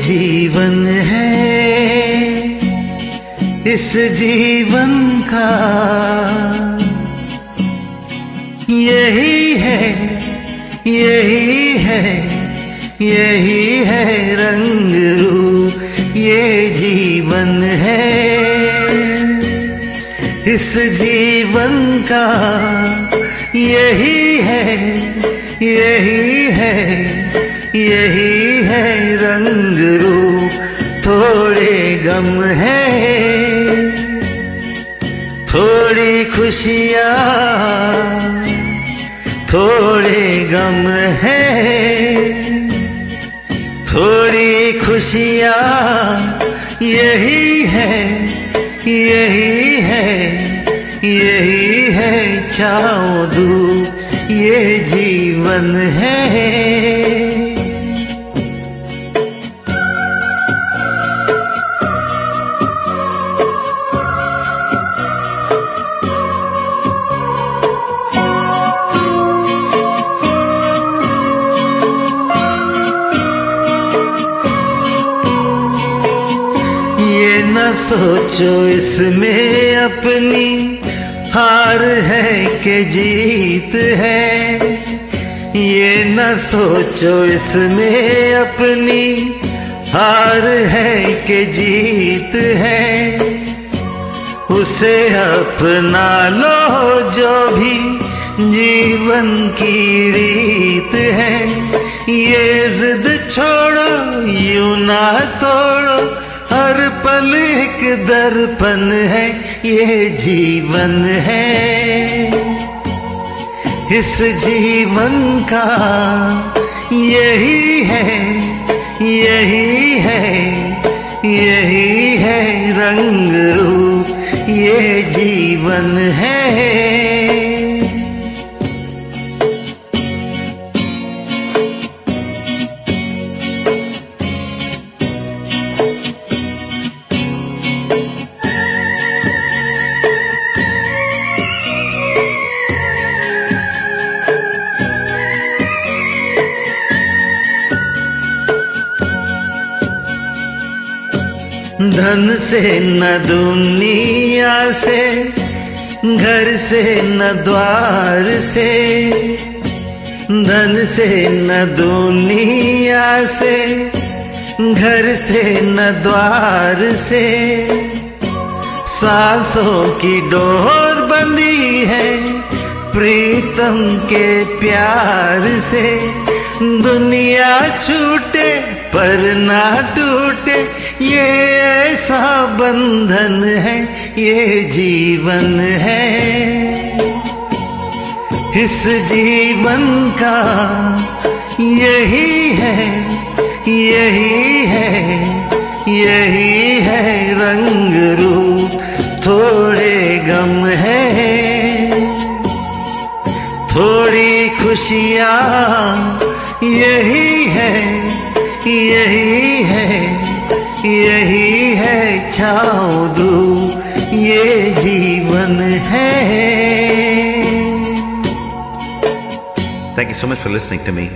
जीवन है। इस जीवन का यही है यही है यही है रंग ये जीवन है। इस जीवन का यही है यही है, यही है रंग रूप, थोड़े गम है। थोड़ी खुशियाँ, थोड़े गम है। थोड़ी खुशियाँ, यही है यही है यही है। चाओ धूप ये जीवन है। सोचो इसमें अपनी हार है कि जीत है। ये न सोचो इसमें अपनी हार है कि जीत है। उसे अपना लो जो भी जीवन की रीत है। ये जिद छोड़ो, यू ना तोड़ो हर पल एक दर्पण है, ये जीवन है। इस जीवन का यही है यही है यही है रंग रूप, ये जीवन है। धन से न दुनिया से, घर से न द्वार से, धन से न दुनिया से, घर से न द्वार से। सांसों की डोर बंदी है प्रीतम के प्यार से, दुनिया छूटे पर ना टूटे ये ऐसा बंधन है, ये जीवन है। इस जीवन का यही है यही है यही है रंग रूप थोड़े गम है। थोड़ी खुशियाँ यही है यही है यही है छाओ दू ये जीवन है Thank you so much for listening to me.